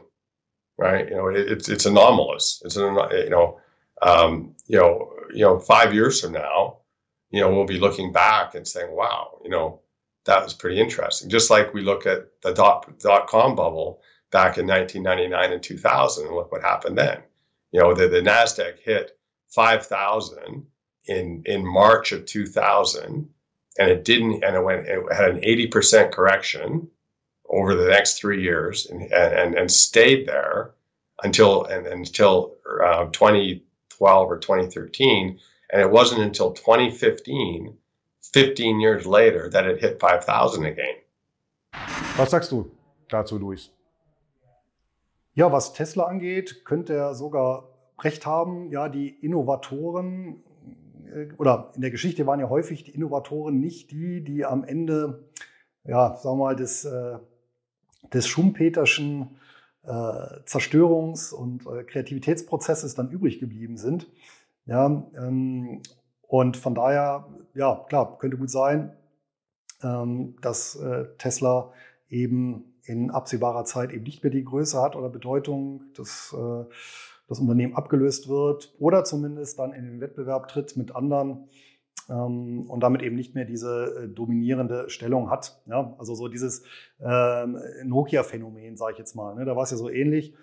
right? You know, it, it's it's anomalous. It's an you know, um, you know, you know, five years from now, you know, we'll be looking back and saying, wow, you know, that was pretty interesting. Just like we look at the dot, dot com bubble back in 1999 and 2000 and look what happened then. You know, the, the NASDAQ hit 5,000 in, in March of 2000 and it didn't, and it went, it had an 80% correction over the next three years and, and, and stayed there until, and, until uh, 2012 or 2013. And it wasn't until 2015, 15 years later, that it hit 5,000 again. Was sagst du dazu, Luis? Ja, was Tesla angeht, könnte er sogar recht haben. Ja, die Innovatoren oder in der Geschichte waren ja häufig die Innovatoren nicht die, die am Ende, ja, sagen wir mal, des, äh, des Schumpeterschen äh, Zerstörungs- und äh, Kreativitätsprozesses dann übrig geblieben sind. Ja, ähm, und von daher, ja, klar, könnte gut sein, ähm, dass äh, Tesla eben in absehbarer Zeit eben nicht mehr die Größe hat oder Bedeutung, dass äh, das Unternehmen abgelöst wird oder zumindest dann in den Wettbewerb tritt mit anderen ähm, und damit eben nicht mehr diese äh, dominierende Stellung hat. Ja? Also so dieses ähm, Nokia-Phänomen, sage ich jetzt mal. Ne? Da war es ja so ähnlich,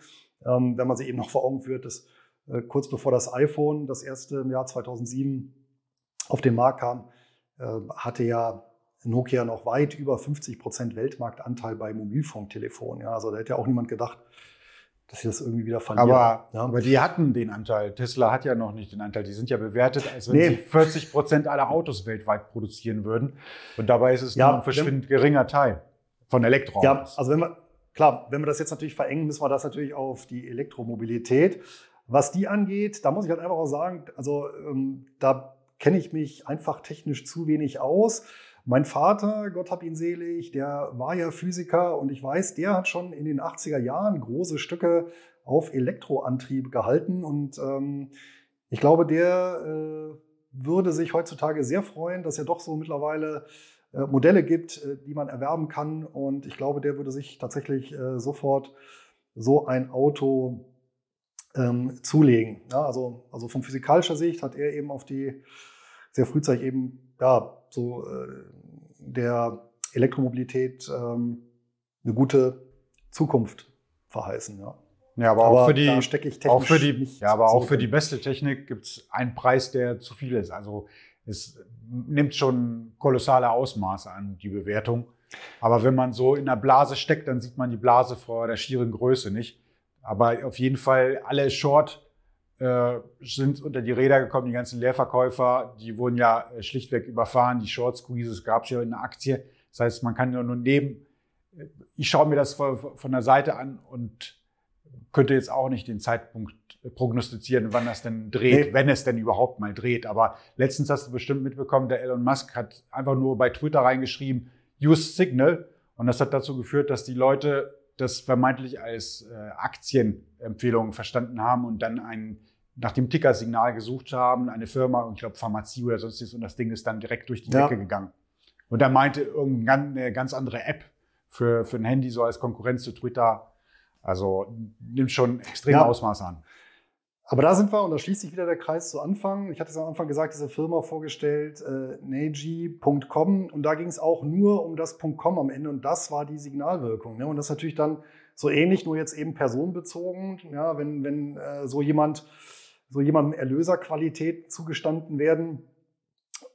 ähm, wenn man sich eben noch vor Augen führt, dass äh, kurz bevor das iPhone, das erste im Jahr 2007 auf den Markt kam, äh, hatte ja Nokia noch weit über 50 Prozent Weltmarktanteil bei Mobilfunktelefonen. Ja? Also da hätte ja auch niemand gedacht, dass sie das irgendwie wieder verlieren. Aber, ja. aber die hatten den Anteil. Tesla hat ja noch nicht den Anteil. Die sind ja bewertet, als wenn nee. sie 40 Prozent aller Autos weltweit produzieren würden. Und dabei ist es ja, nur ein verschwindend geringer Teil von Elektroautos. Ja, also wenn man, klar, wenn wir das jetzt natürlich verengen, müssen wir das natürlich auf die Elektromobilität. Was die angeht, da muss ich halt einfach auch sagen, also ähm, da kenne ich mich einfach technisch zu wenig aus. Mein Vater, Gott hab ihn selig, der war ja Physiker und ich weiß, der hat schon in den 80er Jahren große Stücke auf Elektroantrieb gehalten und ähm, ich glaube, der äh, würde sich heutzutage sehr freuen, dass er doch so mittlerweile äh, Modelle gibt, äh, die man erwerben kann und ich glaube, der würde sich tatsächlich äh, sofort so ein Auto ähm, zulegen. Ja, also, also von physikalischer Sicht hat er eben auf die sehr frühzeitig eben ja, so äh, der Elektromobilität ähm, eine gute Zukunft verheißen. Ja. Ja, aber, aber auch für die, auch für die, ja, aber so auch für die beste Technik gibt es einen Preis, der zu viel ist. Also es nimmt schon kolossale Ausmaße an, die Bewertung. Aber wenn man so in der Blase steckt, dann sieht man die Blase vor der schieren Größe nicht. Aber auf jeden Fall alle Short sind unter die Räder gekommen, die ganzen Leerverkäufer, die wurden ja äh, schlichtweg überfahren. Die Short Squeezes gab es ja in der Aktie. Das heißt, man kann ja nur neben, äh, ich schaue mir das von der Seite an und könnte jetzt auch nicht den Zeitpunkt prognostizieren, wann das denn dreht, nee. wenn es denn überhaupt mal dreht. Aber letztens hast du bestimmt mitbekommen, der Elon Musk hat einfach nur bei Twitter reingeschrieben, use Signal. Und das hat dazu geführt, dass die Leute das vermeintlich als äh, Aktienempfehlung verstanden haben und dann ein, nach dem Tickersignal gesucht haben, eine Firma, ich glaube Pharmazie oder sonstiges, und das Ding ist dann direkt durch die ja. Decke gegangen. Und er meinte irgendeine ganz andere App für, für ein Handy, so als Konkurrenz zu Twitter. Also nimmt schon extreme ja. Ausmaße an. Aber da sind wir, und da schließt sich wieder der Kreis zu Anfang. Ich hatte es am Anfang gesagt, diese Firma vorgestellt, äh, Neji.com. Und da ging es auch nur um das .com am Ende. Und das war die Signalwirkung. Ne? Und das ist natürlich dann so ähnlich, nur jetzt eben personenbezogen. Ja, wenn wenn äh, so jemand, so jemandem Erlöserqualität zugestanden werden.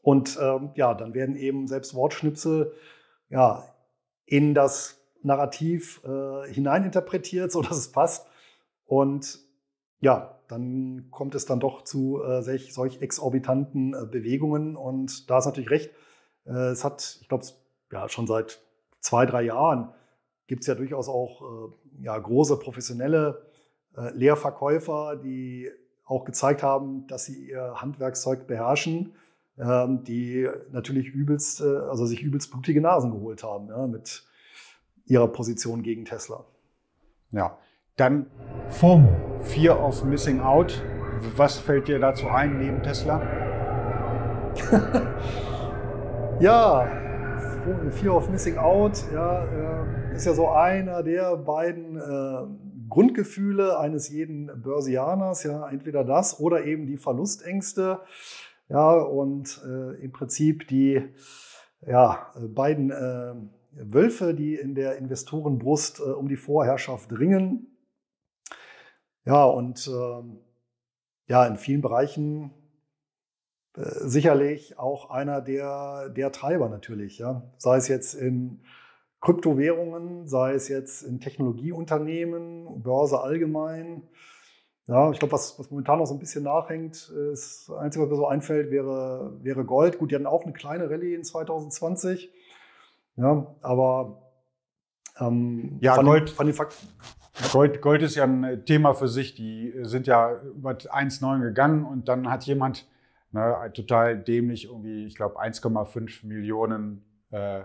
Und ähm, ja, dann werden eben selbst Wortschnipsel ja, in das Narrativ äh, hineininterpretiert, (laughs) so dass es passt. Und ja, dann kommt es dann doch zu äh, solch, solch exorbitanten äh, Bewegungen. Und da ist natürlich recht. Äh, es hat, ich glaube, ja, schon seit zwei, drei Jahren gibt es ja durchaus auch äh, ja, große professionelle äh, Lehrverkäufer, die auch gezeigt haben, dass sie ihr Handwerkszeug beherrschen, ähm, die natürlich übelst, äh, also sich übelst blutige Nasen geholt haben ja, mit ihrer Position gegen Tesla. Ja, dann FOMO, Fear of Missing Out. Was fällt dir dazu ein neben Tesla? (laughs) ja, Fear of Missing Out ja, äh, ist ja so einer der beiden äh, Grundgefühle eines jeden Börsianers. Ja, entweder das oder eben die Verlustängste. Ja, und äh, im Prinzip die ja, beiden äh, Wölfe, die in der Investorenbrust äh, um die Vorherrschaft ringen. Ja, und ähm, ja, in vielen Bereichen äh, sicherlich auch einer der, der Treiber natürlich. Ja. Sei es jetzt in Kryptowährungen, sei es jetzt in Technologieunternehmen, Börse allgemein. Ja, ich glaube, was, was momentan noch so ein bisschen nachhängt, ist, das Einzige, was mir so einfällt, wäre, wäre Gold. Gut, die hatten auch eine kleine Rallye in 2020. Ja, aber ähm, ja, Gold, den, von den. Gold, Gold ist ja ein Thema für sich. Die sind ja über 1,9 gegangen und dann hat jemand ne, total dämlich irgendwie, ich glaube, 1,5 Millionen äh, äh,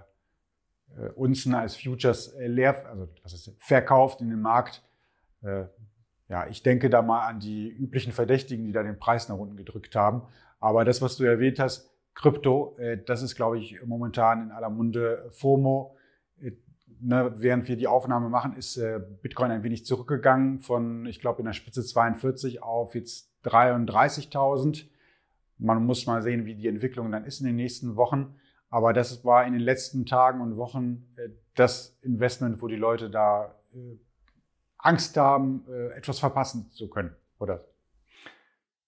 Unzen als Futures äh, leer, also was ist, verkauft in den Markt. Äh, ja, ich denke da mal an die üblichen Verdächtigen, die da den Preis nach unten gedrückt haben. Aber das, was du erwähnt hast, Krypto, äh, das ist, glaube ich, momentan in aller Munde FOMO ne, während wir die Aufnahme machen, ist äh, Bitcoin ein wenig zurückgegangen von, ich glaube, in der Spitze 42 auf jetzt 33.000. Man muss mal sehen, wie die Entwicklung dann ist in den nächsten Wochen. Aber das war in den letzten Tagen und Wochen äh, das Investment, wo die Leute da äh, Angst haben, äh, etwas verpassen zu können, oder?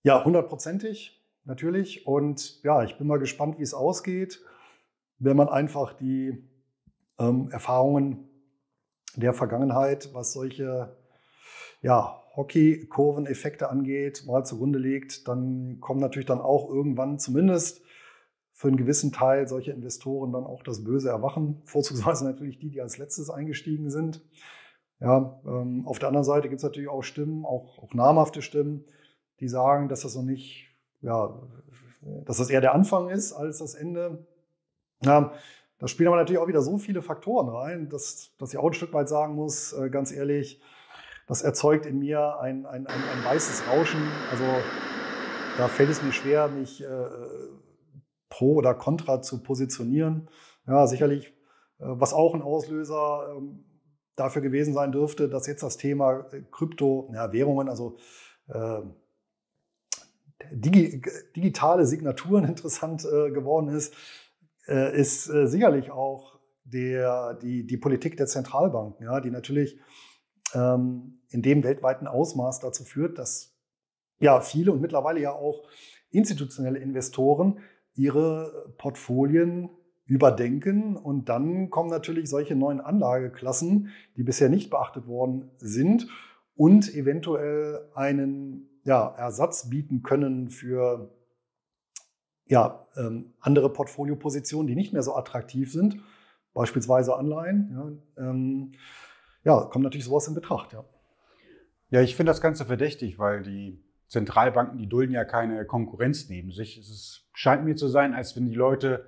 Ja, hundertprozentig, natürlich. Und ja, ich bin mal gespannt, wie es ausgeht, wenn man einfach die ähm, Erfahrungen der Vergangenheit, was solche ja, Hockey-Kurven-Effekte angeht, mal zugrunde legt, dann kommen natürlich dann auch irgendwann zumindest für einen gewissen Teil solche Investoren dann auch das böse Erwachen, (laughs) vorzugsweise natürlich die, die als letztes eingestiegen sind. Ja, ähm, auf der anderen Seite gibt es natürlich auch Stimmen, auch, auch namhafte Stimmen, die sagen, dass das noch nicht, ja, dass das eher der Anfang ist als das Ende. Ja, da spielen aber natürlich auch wieder so viele Faktoren rein, dass, dass ich auch ein Stück weit sagen muss, äh, ganz ehrlich, das erzeugt in mir ein, ein, ein, ein weißes Rauschen. Also da fällt es mir schwer, mich äh, pro oder contra zu positionieren. Ja, sicherlich, äh, was auch ein Auslöser ähm, dafür gewesen sein dürfte, dass jetzt das Thema äh, Krypto, ja, Währungen, also äh, digi digitale Signaturen (laughs) interessant äh, geworden ist, äh, ist äh, sicherlich auch der, die, die Politik der Zentralbanken, ja, die natürlich ähm, in dem weltweiten Ausmaß dazu führt, dass ja viele und mittlerweile ja auch institutionelle Investoren ihre Portfolien überdenken und dann kommen natürlich solche neuen Anlageklassen, die bisher nicht beachtet worden sind und eventuell einen ja, Ersatz bieten können für ja, ähm, andere Portfoliopositionen, die nicht mehr so attraktiv sind, beispielsweise Anleihen. Ja, ähm, ja, kommt natürlich sowas in Betracht. Ja, ja ich finde das Ganze verdächtig, weil die Zentralbanken, die dulden ja keine Konkurrenz neben sich. Es scheint mir zu sein, als wenn die Leute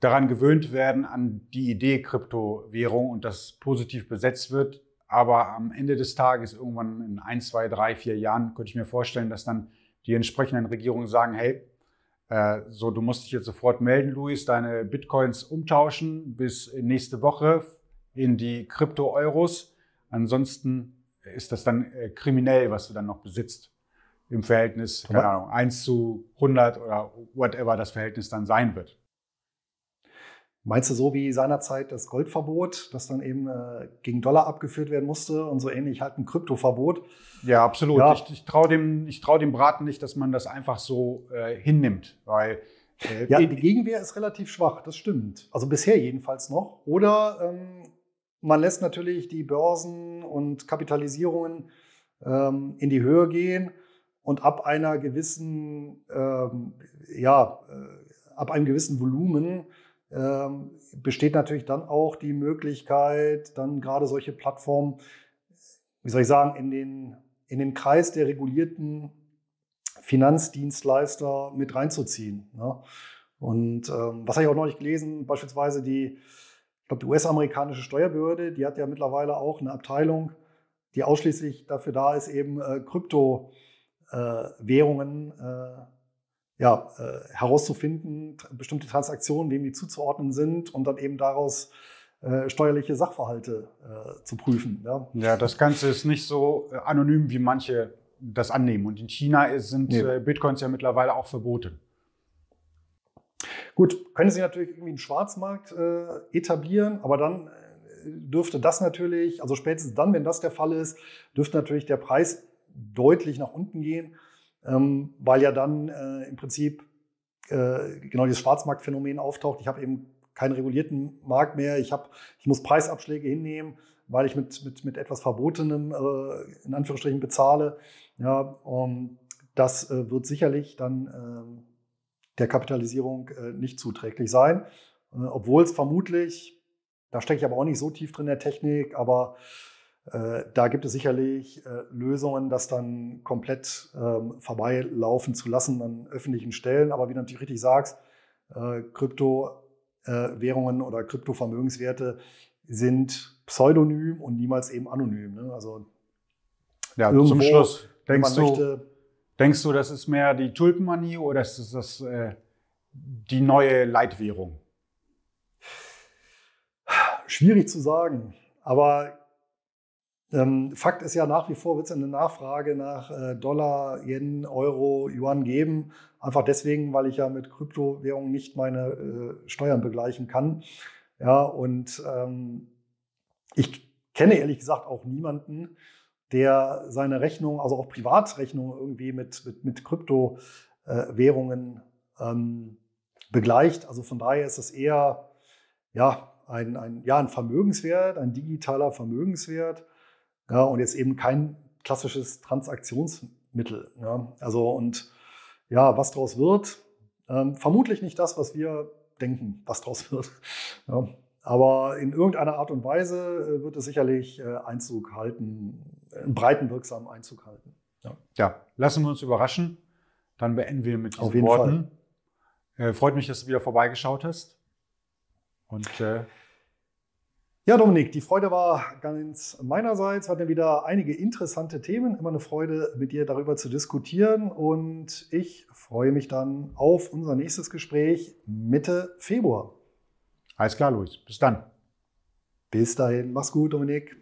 daran gewöhnt werden, an die Idee Kryptowährung und das positiv besetzt wird. Aber am Ende des Tages, irgendwann in ein, zwei, drei, vier Jahren, könnte ich mir vorstellen, dass dann die entsprechenden Regierungen sagen, hey, äh, so, du musst dich jetzt sofort melden, Luis, deine Bitcoins umtauschen bis nächste Woche in die Krypto-Euros. Ansonsten ist das dann äh, kriminell, was du dann noch besitzt. Im Verhältnis, keine Ahnung, 1 zu 100 oder whatever das Verhältnis dann sein wird. Meinst du so wie seinerzeit das Goldverbot, das dann eben äh, gegen Dollar abgeführt werden musste und so ähnlich halt ein Kryptoverbot? Ja, absolut. Ja. Ich, ich traue dem, trau dem Braten nicht, dass man das einfach so äh, hinnimmt, weil äh, ja, die Gegenwehr ist relativ schwach, das stimmt. Also bisher jedenfalls noch. Oder ähm, man lässt natürlich die Börsen und Kapitalisierungen ähm, in die Höhe gehen und ab einer gewissen, ähm, ja, äh, ab einem gewissen Volumen ähm, besteht natürlich dann auch die Möglichkeit, dann gerade solche Plattformen, wie soll ich sagen, in den, in den Kreis der regulierten Finanzdienstleister mit reinzuziehen. Ne? Und ähm, was habe ich auch nicht gelesen, beispielsweise die, ich glaube, die US-amerikanische Steuerbehörde, die hat ja mittlerweile auch eine Abteilung, die ausschließlich dafür da ist, eben äh, Kryptowährungen äh, ja, äh, herauszufinden, bestimmte Transaktionen, wem die zuzuordnen sind und dann eben daraus äh, steuerliche Sachverhalte äh, zu prüfen. Ja. ja, das Ganze ist nicht so äh, anonym, wie manche das annehmen. Und in China sind nee. Äh, Bitcoins ja mittlerweile auch verboten. Gut, können Sie natürlich irgendwie einen Schwarzmarkt äh, etablieren, aber dann dürfte das natürlich, also spätestens dann, wenn das der Fall ist, dürfte natürlich der Preis deutlich nach unten gehen ähm, weil ja dann äh, im Prinzip äh, genau dieses Schwarzmarktphänomen auftaucht. Ich habe eben keinen regulierten Markt mehr. Ich, hab, ich muss Preisabschläge hinnehmen, weil ich mit, mit, mit etwas Verbotenem äh, in Anführungsstrichen bezahle. Ja, um, das äh, wird sicherlich dann ähm, der Kapitalisierung äh, nicht zuträglich sein, äh, obwohl es vermutlich, da stecke ich aber auch nicht so tief drin in der Technik, aber äh, da gibt es sicherlich äh, Lösungen, das dann komplett ähm, vorbeilaufen zu lassen an öffentlichen Stellen. Aber wie du natürlich richtig sagst, äh, Kryptowährungen oder Kryptovermögenswerte sind pseudonym und niemals eben anonym. Ne? Also ja, irgendwo, zum Schluss. Denkst du, möchte, denkst du, das ist mehr die Tulpenmanie oder ist das äh, die neue Leitwährung? Schwierig zu sagen. Aber Fakt ist ja nach wie vor wird es eine Nachfrage nach äh, Dollar, Yen, Euro, Yuan geben. Einfach deswegen, weil ich ja mit Kryptowährungen nicht meine äh, Steuern begleichen kann. Ja, und ähm, ich kenne ehrlich gesagt auch niemanden, der seine Rechnung, also auch Privatrechnungen irgendwie mit, mit, mit Kryptowährungen ähm, begleicht. Also von daher ist das eher ja, ein, ein, ja, ein Vermögenswert, ein digitaler Vermögenswert ja, und jetzt eben kein klassisches Transaktionsmittel. Ja. Also und ja, was daraus wird, ähm, vermutlich nicht das, was wir denken, was daraus wird. (laughs) Ja. Aber in irgendeiner Art und Weise äh, wird es sicherlich äh, Einzug halten, einen breiten wirksamen Einzug halten. Ja. ja, lassen wir uns überraschen. Dann beenden wir mit diesen Auf jeden Worten. Fall. Äh, freut mich, dass du wieder vorbeigeschaut hast. Und äh, ja, Dominik, die Freude war ganz meinerseits. Wir hatten wieder einige interessante Themen. Immer eine Freude, mit dir darüber zu diskutieren. Und ich freue mich dann auf unser nächstes Gespräch Mitte Februar. Alles klar, Luis. Bis dann. Bis dahin. Mach's gut, Dominik.